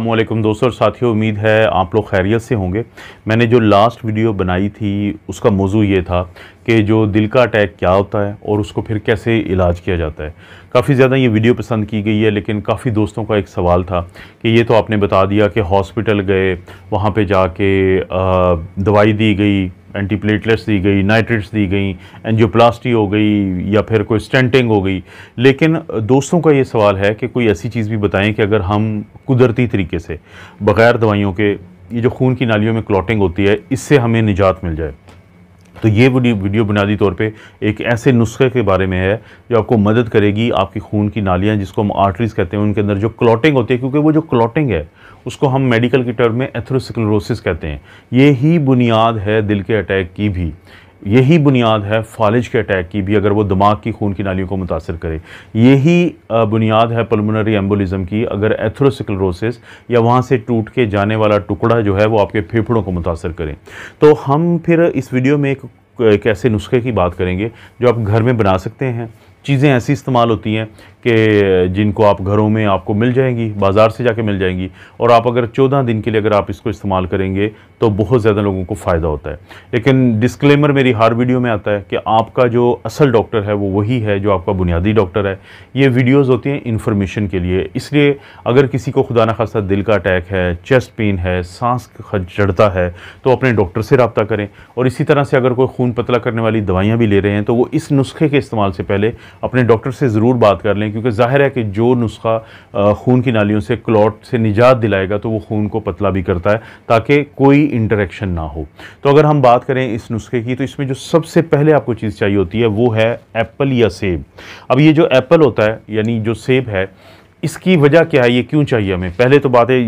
वालेकुम दोस्तों और साथियों, उम्मीद है आप लोग खैरियत से होंगे। मैंने जो लास्ट वीडियो बनाई थी, उसका मौजू ये था कि जो दिल का अटैक क्या होता है और उसको फिर कैसे इलाज किया जाता है। काफ़ी ज़्यादा ये वीडियो पसंद की गई है, लेकिन काफ़ी दोस्तों का एक सवाल था कि ये तो आपने बता दिया कि हॉस्पिटल गए, वहाँ पे जाके दवाई दी गई एंटीप्लेटलेट्स दी गई नाइट्रेट्स दी गई एंजियोप्लास्टी हो गई या फिर कोई स्टेंटिंग हो गई। लेकिन दोस्तों का ये सवाल है कि कोई ऐसी चीज़ भी बताएँ कि अगर हम कुदरती तरीके से, बग़ैर दवाइयों के, ये जो खून की नालियों में क्लॉटिंग होती है, इससे हमें निजात मिल जाए। तो ये वीडियो बुनियादी तौर पे एक ऐसे नुस्खे के बारे में है जो आपको मदद करेगी आपकी खून की नालियाँ, जिसको हम आर्टरीज कहते हैं, उनके अंदर जो क्लॉटिंग होती है, क्योंकि वो जो क्लॉटिंग है, उसको हम मेडिकल की टर्म में एथ्रोसिक्लोरोसिस कहते हैं। ये ही बुनियाद है दिल के अटैक की भी। यही बुनियाद है फालिज के अटैक की भी, अगर वो दिमाग की खून की नालियों को मुतासर करे। यही बुनियाद है पल्मोनरी एम्बोलिज्म की, अगर एथ्रोसिक्लोरोसिस या वहाँ से टूट के जाने वाला टुकड़ा जो है, वो आपके फेफड़ों को मुतासर करें। तो हम फिर इस वीडियो में एक एक ऐसे नुस्खे की बात करेंगे जो आप घर में बना सकते हैं। चीज़ें ऐसी इस्तेमाल होती हैं कि, जिनको आप घरों में आपको मिल जाएँगी, बाज़ार से जाके मिल जाएँगी, और आप अगर चौदह दिन के लिए अगर आप इसको इस्तेमाल करेंगे तो बहुत ज़्यादा लोगों को फ़ायदा होता है। लेकिन डिस्क्लेमर मेरी हर वीडियो में आता है कि आपका जो असल डॉक्टर है, वो वही है जो आपका बुनियादी डॉक्टर है। ये वीडियोज़ होती हैं इन्फॉर्मेशन के लिए। इसलिए अगर किसी को खुदा न खासा दिल का अटैक है चेस्ट पेन है, सांस चढ़ता है तो अपने डॉक्टर से रबता करें। और इसी तरह से अगर कोई खून पतला करने वाली दवाइयाँ भी ले रहे हैं तो वो इस नुस्खे के इस्तेमाल से पहले अपने डॉक्टर से ज़रूर बात कर लें क्योंकि ज़ाहिर है कि जो नुस्खा खून की नालियों से क्लॉट से निजात दिलाएगा तो वो खून को पतला भी करता है, ताकि कोई इंटरेक्शन ना हो। तो अगर हम बात करें इस नुस्खे की तो इसमें जो सबसे पहले आपको चीज़ चाहिए होती है, वो है एप्पल या सेब। अब ये जो एप्पल होता है, यानी जो सेब है, इसकी वजह क्या है, ये क्यों चाहिए हमें? पहले तो बात है,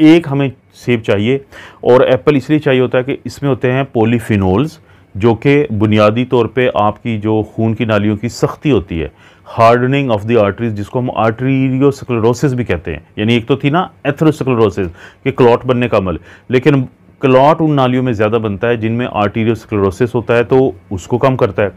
एक हमें सेब चाहिए, और एप्पल इसलिए चाहिए होता है कि इसमें होते हैं पोलीफिनोल्स जो कि बुनियादी तौर पे आपकी जो खून की नालियों की सख्ती होती है हार्डनिंग ऑफ़ द आर्टरीज जिसको हम आर्टरीरियोस्क्लेरोसिस भी कहते हैं। यानी एक तो थी ना एथ्रोस्क्लेरोसिस के क्लॉट बनने का अमल। लेकिन क्लॉट उन नालियों में ज़्यादा बनता है जिनमें आर्टीरियोस्क्लेरोसिस होता है तो उसको कम करता है।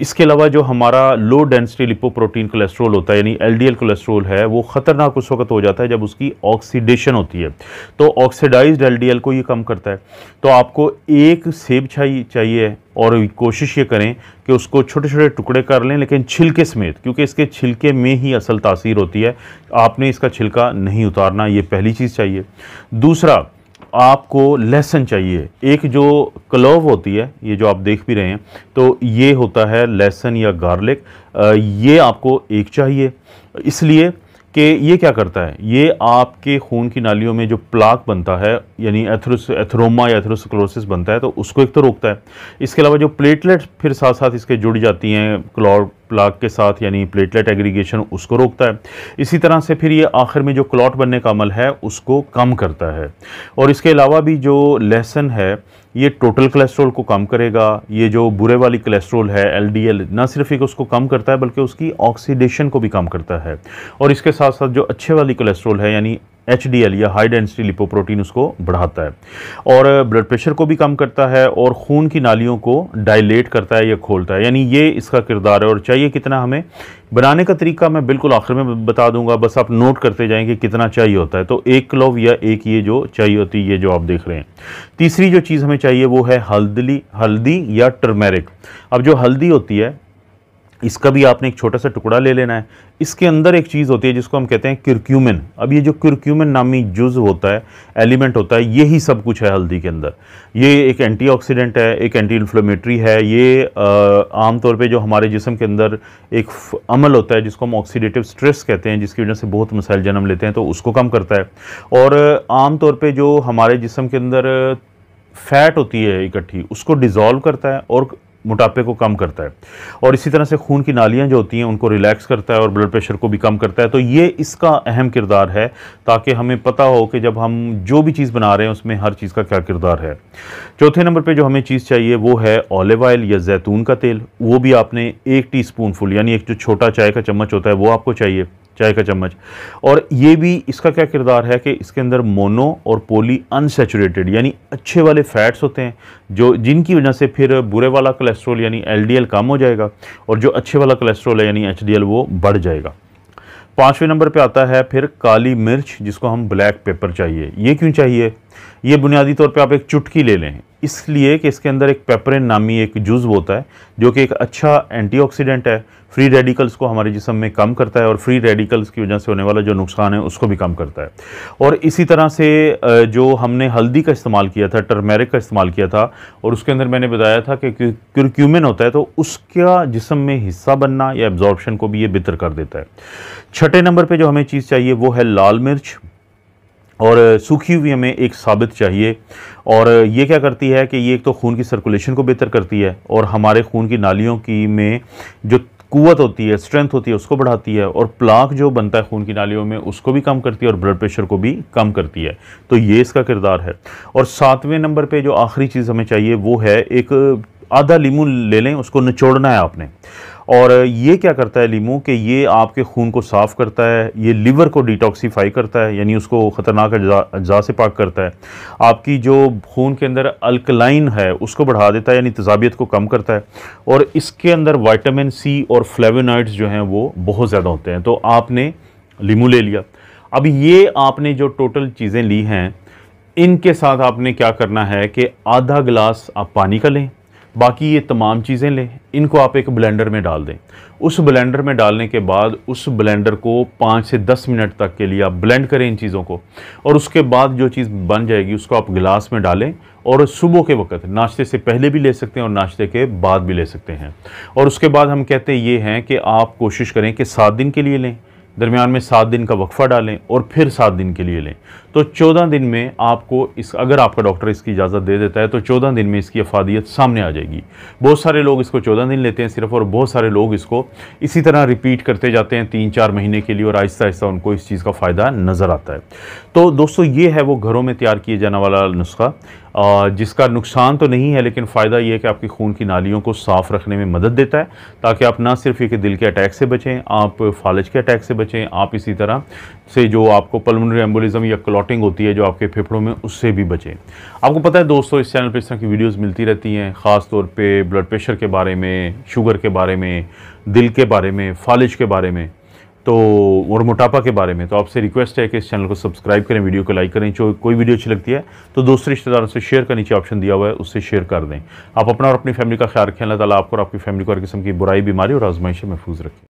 इसके अलावा जो हमारा लो डेंसिटी लिपोप्रोटीन कोलेस्ट्रोल होता है, यानी एलडीएल कोलेस्ट्रोल है, वो ख़तरनाक उस वक्त हो जाता है जब उसकी ऑक्सीडेशन होती है। तो ऑक्सीडाइज्ड एलडीएल को ये कम करता है। तो आपको एक सेब चाहिए चाहिए और कोशिश ये करें कि उसको छोटे छोटे टुकड़े कर लें, लेकिन छिलके समेत, क्योंकि इसके छिलके में ही असल तासीर होती है। आपने इसका छिलका नहीं उतारना, ये पहली चीज़ चाहिए। दूसरा आपको लहसन चाहिए। एक जो क्लोव होती है, ये जो आप देख भी रहे हैं तो ये होता है लहसन या गार्लिक ये आपको एक चाहिए। इसलिए कि ये क्या करता है? ये आपके खून की नालियों में जो प्लाक बनता है, यानी एथरोस एथरोमा या एथरोस्क्लोसिस बनता है तो उसको एक तो रोकता है। इसके अलावा जो प्लेटलेट फिर साथ साथ इसके जुड़ जाती हैं क्लॉट प्लाक के साथ, यानी प्लेटलेट एग्रीगेशन उसको रोकता है। इसी तरह से फिर ये आखिर में जो क्लॉट बनने का अमल है, उसको कम करता है। और इसके अलावा भी जो लहसन है ये टोटल कोलेस्ट्रॉल को कम करेगा, ये जो बुरे वाली कोलेस्ट्रॉल है एलडीएल ना सिर्फ़ एक उसको कम करता है, बल्कि उसकी ऑक्सीडेशन को भी कम करता है। और इसके साथ साथ जो अच्छे वाली कोलेस्ट्रॉल है, यानी एचडीएल या हाई डेंसिटी लिपोप्रोटीन उसको बढ़ाता है। और ब्लड प्रेशर को भी कम करता है और खून की नालियों को डायलेट करता है या खोलता है। यानी ये इसका किरदार है। और चाहिए कितना हमें? बनाने का तरीका मैं बिल्कुल आखिर में बता दूँगा। बस आप नोट करते जाएँगे कितना चाहिए होता है। तो एक क्लोव या एक ये जो चाहिए होती है, ये जो आप देख रहे हैं। तीसरी जो चीज़ हमें चाहिए वो है हल्दी हल्दी या टर्मेरिक अब जो हल्दी होती है इसका भी आपने एक छोटा सा टुकड़ा ले लेना है। इसके अंदर एक चीज़ होती है जिसको हम कहते हैं क्यूरक्यूमिन अब ये जो क्यूरक्यूमिन नामी जुज होता है, एलिमेंट होता है, यही सब कुछ है हल्दी के अंदर। ये एक एंटीऑक्सीडेंट है, एक एंटी इन्फ्लेमेटरी है। ये आमतौर पे जो हमारे जिसम के अंदर एक अमल होता है, जिसको हम ऑक्सीडेटिव स्ट्रेस कहते हैं, जिसकी वजह से बहुत मसाइल जन्म लेते हैं तो उसको कम करता है। और, आमतौर पर जो हमारे जिसम के अंदर, फैट होती है इकट्ठी, उसको डिज़ोल्व करता है और मोटापे को कम करता है। और इसी तरह से खून की नालियाँ जो होती हैं, उनको रिलैक्स करता है और ब्लड प्रेशर को भी कम करता है। तो ये इसका अहम किरदार है, ताकि हमें पता हो कि जब हम जो भी चीज़ बना रहे हैं, उसमें हर चीज़ का क्या किरदार है। चौथे नंबर पर जो हमें चीज़ चाहिए, वो है ऑलिव ऑयल या जैतून का तेल। वो भी आपने एक टी फुल यानी एक जो छोटा चाय का चम्मच होता है, वो आपको चाहिए। चाय का चम्मच। और ये भी इसका क्या किरदार है कि इसके अंदर मोनो और पोली अनसेचुरेटेड यानी अच्छे वाले फैट्स होते हैं, जो जिनकी वजह से फिर बुरे वाला कोलेस्ट्रॉल यानी एलडीएल कम हो जाएगा और जो अच्छे वाला कोलेस्ट्रॉल है, यानी एचडीएल वो बढ़ जाएगा। पाँचवें नंबर पे आता है फिर काली मिर्च, जिसको हम ब्लैक पेपर चाहिए। ये क्यों चाहिए? ये बुनियादी तौर पे आप एक चुटकी ले लें। इसलिए कि इसके अंदर एक पेपरिन नामी एक जूस होता है, जो कि एक अच्छा एंटीऑक्सीडेंट है। फ्री रेडिकल्स को हमारे जिसम में कम करता है और फ्री रेडिकल्स की वजह से होने वाला जो नुकसान है, उसको भी कम करता है। और इसी तरह से जो हमने हल्दी का इस्तेमाल किया था टर्मेरिक का इस्तेमाल किया था, और उसके अंदर मैंने बताया था कि क्यूरक्यूमिन होता है तो उसका जिसम में हिस्सा बनना या एब्जॉर्बशन को भी ये बेहतर कर देता है। छठे नंबर पर जो हमें चीज़ चाहिए, वो है लाल मिर्च। और सूखी हुई हमें एक साबित चाहिए। और ये क्या करती है कि ये एक तो खून की सर्कुलेशन को बेहतर करती है और हमारे खून की नालियों की में जो कुवत होती है स्ट्रेंथ होती है, उसको बढ़ाती है और प्लाक जो बनता है खून की नालियों में, उसको भी कम करती है और ब्लड प्रेशर को भी कम करती है। तो ये इसका किरदार है। और सातवें नंबर पे जो आखिरी चीज़ हमें चाहिए वो है एक आधा लीमू ले लें, उसको निचोड़ना है आपने। और ये क्या करता है लीमू कि ये आपके खून को साफ़ करता है, ये लीवर को डिटॉक्सीफाई करता है, यानी उसको ख़तरनाक अज्जा से पाक करता है। आपकी जो खून के अंदर अल्कलाइन है, उसको बढ़ा देता है, यानी तजाबियत को कम करता है। और इसके अंदर वाइटामिन सी और फ्लेवोनाइड्स जो हैं, वो बहुत ज़्यादा होते हैं। तो आपने लीमू ले लिया। अब ये आपने जो टोटल चीज़ें ली हैं, इनके साथ आपने क्या करना है कि आधा गिलास आप पानी का लें। बाकी ये तमाम चीज़ें लें, इनको आप एक ब्लेंडर में डाल दें। उस ब्लेंडर में डालने के बाद उस ब्लेंडर को पाँच से दस मिनट तक के लिए आप ब्लेंड करें इन चीज़ों को, और उसके बाद जो चीज़ बन जाएगी उसको आप गिलास में डालें, और सुबह के वक्त, नाश्ते से पहले भी ले सकते हैं और नाश्ते के बाद भी ले सकते हैं। और उसके बाद हम कहते हैं ये हैं कि आप कोशिश करें कि सात दिन के लिए लें, दरमियान में सात दिन का वक्फा डालें और फिर सात दिन के लिए लें। तो चौदह दिन में आपको इस, अगर आपका डॉक्टर इसकी इजाज़त दे देता है तो चौदह दिन में इसकी अफादियत सामने आ जाएगी। बहुत सारे लोग इसको चौदह दिन लेते हैं सिर्फ़, और बहुत सारे लोग इसको इसी तरह रिपीट करते जाते हैं तीन चार महीने के लिए, और आहिस्ता आहिस्ता उनको इस चीज़ का फ़ायदा नज़र आता है। तो दोस्तों, ये है वो घरों में तैयार किए जाने वाला नुस्खा। जिसका नुकसान तो नहीं है, लेकिन फ़ायदा ये है कि आपकी खून की नालियों को साफ़ रखने में मदद देता है, ताकि आप ना सिर्फ़ एक दिल के अटैक से बचें, आप फालज के अटैक से बचें, आप इसी तरह से जो आपको पल्मोनरी एम्बोलिज्म या क्लॉटिंग होती है जो आपके फेफड़ों में उससे भी बचें। आपको पता है दोस्तों, इस चैनल पर इस तरह की वीडियोज़ मिलती रहती हैं ख़ास तौर पर ब्लड प्रेशर के बारे में शुगर के बारे में, दिल के बारे में फालिज के बारे में तो और मोटापा के बारे में। तो आपसे रिक्वेस्ट है कि इस चैनल को सब्सक्राइब करें वीडियो को लाइक करें, जो कोई वीडियो अच्छी लगती है तो दोस्तों रिश्तेदारों से शेयर का नीचे ऑप्शन दिया हुआ है, उससे शेयर कर दें। आप अपना और अपनी फैमिली का ख्याल रखें, अल्लाह ताला आपको और आपकी फैमिली को हर किस्म की बुराई, बीमारी और आजमाइश महफूज रखें।